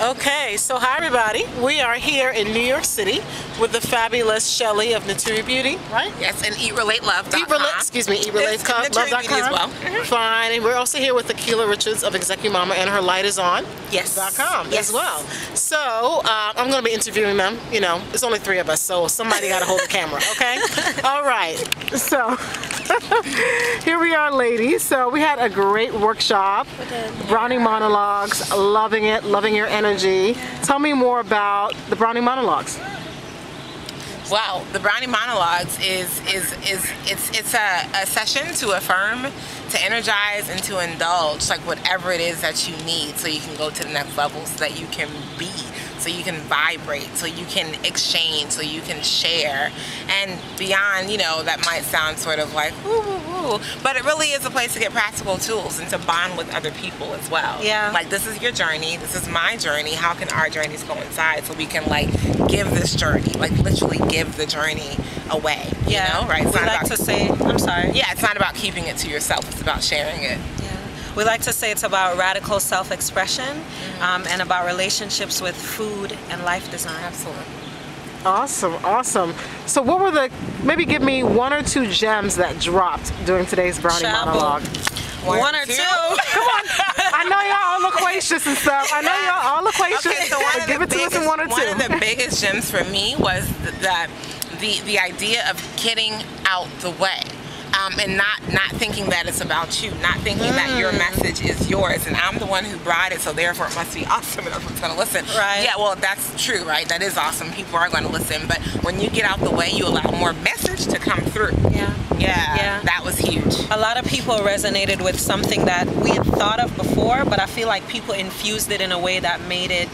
Okay, so hi everybody. We are here in New York City with the fabulous Shelley of Naturi Beauty, right? Yes, and Eat Relate Love. Eat Relate, excuse me, Eat Relate Naturi Beauty as well. Fine, and we're also here with Akilah Richards of Execu Mama, and her light is on. Yes. .com Yes. as well. So uh, I'm going to be interviewing them. You know, it's only three of us, so somebody got to hold the camera, okay? All right. So here we are, ladies. So we had a great workshop, Brownie monologues. Loving it, loving your energy. Tell me more about the Brownie monologues. Wow, the Brownie Monologues is is is it's it's a, a session to affirm, to energize, and to indulge like whatever it is that you need, so you can go to the next level, so that you can be, so you can vibrate, so you can exchange, so you can share, and beyond. You know that might sound sort of like woo woo woo, but it really is a place to get practical tools and to bond with other people as well. Yeah. Like this is your journey, this is my journey. How can our journeys coincide so we can like give this journey, like literally give the journey away. You Yeah, know, right? It's we not like about to say. I'm sorry. yeah, it's not about keeping it to yourself. It's about sharing it. Yeah. We like to say it's about radical self-expression Mm-hmm. um, and about relationships with food and life design. Absolutely. Awesome, awesome. So what were the, maybe give me one or two gems that dropped during today's Brownie Shabu. monologue. One, or two. Come on. I know y'all all loquacious and stuff. I know y'all all loquacious. Okay, so one of give the it to us biggest, in one or one of the biggest gems for me was that the the idea of getting out the way. Um, and not not thinking that it's about you, not thinking that your Mm. message is yours, and I'm the one who brought it, so therefore it must be awesome, and everyone's gonna listen. Right. Yeah, well that's true, right? That is awesome. People are gonna listen, but when you get out the way, you allow more message to come through. Yeah. Yeah, Yeah. that was huge. A lot of people resonated with something that we had thought of before, but I feel like people infused it in a way that made it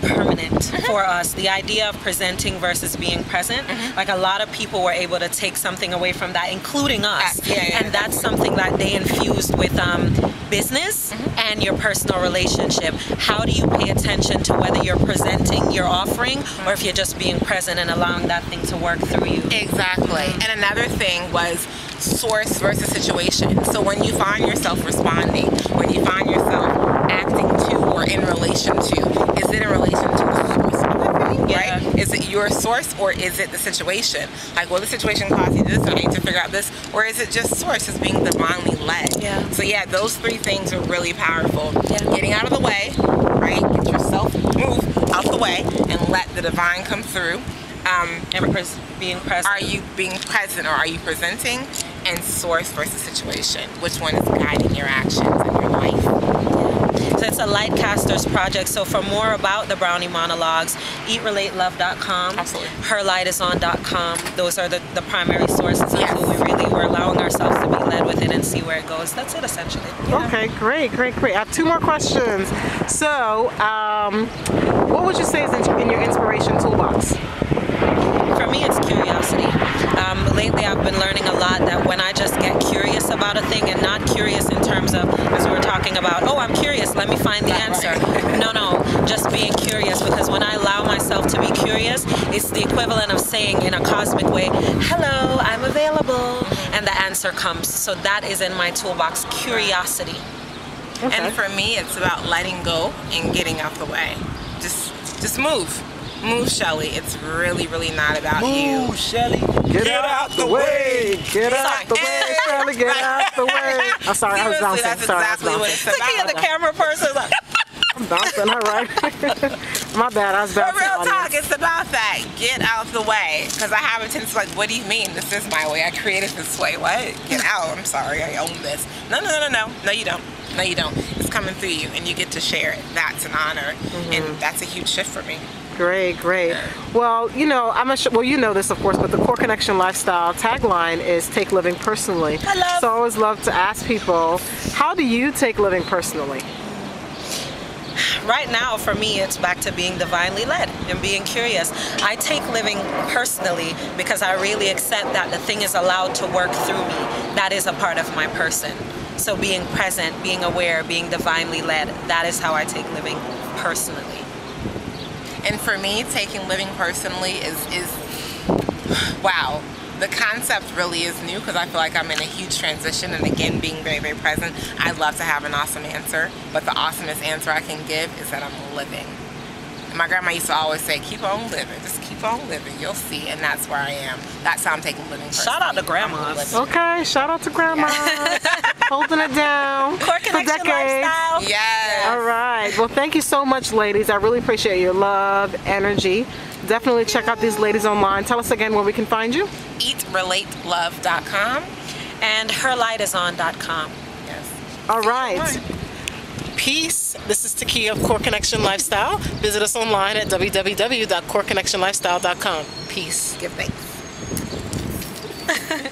permanent for us. The idea of presenting versus being present. Mm-hmm. Like a lot of people were able to take something away from that, including us. Yeah, yeah. And that's something that they infused with um, business mm-hmm. and your personal relationship. How do you pay attention to whether you're presenting your offering mm-hmm. or if you're just being present and allowing that thing to work through you? Exactly. And another thing was source versus situation. So when you find yourself responding, when you find yourself acting to or in relation to, is it in relation to the source of the thing, Yeah. right? Is it your source or is it the situation? Like, well, the situation caused you this, I need to figure out this, or is it just source is being divinely led? Yeah. So yeah, those three things are really powerful. Yeah. Getting out of the way, right? Get yourself move out the way and let the divine come through. Um, And pres- being present. are you being present or are you presenting? And source versus situation. Which one is guiding your actions and your life? It's a Lightcasters project. So for more about the Brownie monologues, eatrelatelove.com, Absolutely. herlightison.com. Those are the, the primary sources Yes. until we really we're allowing ourselves to be led with it and see where it goes. That's it essentially. Yeah. Okay, great, great, great. I have two more questions. So, um, what would you say is in, your inspiration toolbox? For me, it's curiosity. Um, lately, I've been learning a lot that when I just get curious about a thing and not curious in terms of, as we were talking about, oh, I'm curious, let me find the answer. No, no, just being curious because when I allow myself to be curious, it's the equivalent of saying in a cosmic way, hello, I'm available, and the answer comes. So that is in my toolbox, curiosity. And for me, it's about letting go and getting out the way. Just, just move. Move, Shelley. It's really, really not about you. Move, Shelley. Get, out, the way. Get out the way, Shelley. Get out the way. I'm sorry, I was Seriously, bouncing. that's sorry, I was exactly what bouncing. it's about. the camera person. Like, I'm bouncing. All right. My bad. I was bouncing. For real audience. talk, it's about that. Get out the way. Because I have a tendency like, what do you mean? This is my way. I created this way. What? Get out. I'm sorry. I own this. No, no, no, no, no. No, you don't. No, you don't. It's coming through you and you get to share it. That's an honor. Mm-hmm. And that's a huge shift for me. Great, great. Well, you know, I'm a well, you know this, of course, but the Core Connection Lifestyle tagline is take living personally. Love- So I always love to ask people, how do you take living personally? right now for me it's back to being divinely led and being curious i take living personally because i really accept that the thing is allowed to work through me that is a part of my person so being present being aware being divinely led that is how i take living personally And for me, taking living personally is is wow. the concept really is new because I feel like I'm in a huge transition and again being very very present I'd love to have an awesome answer but the awesomest answer I can give is that I'm living and my grandma used to always say keep on living just keep on living you'll see and that's where I am that's how I'm taking living Shout out to personally. grandmas. Okay, shout out to grandma. Holding it down. Core for connection decades. lifestyle. Yes All right. Well, thank you so much, ladies. I really appreciate your love, energy. Definitely check out these ladies online. Tell us again where we can find you. eatrelatelove.com And herlightison.com. yes All right. Peace. This is Takeyah of Core Connection Lifestyle. Visit us online at www.coreconnectionlifestyle.com. Peace. give thanks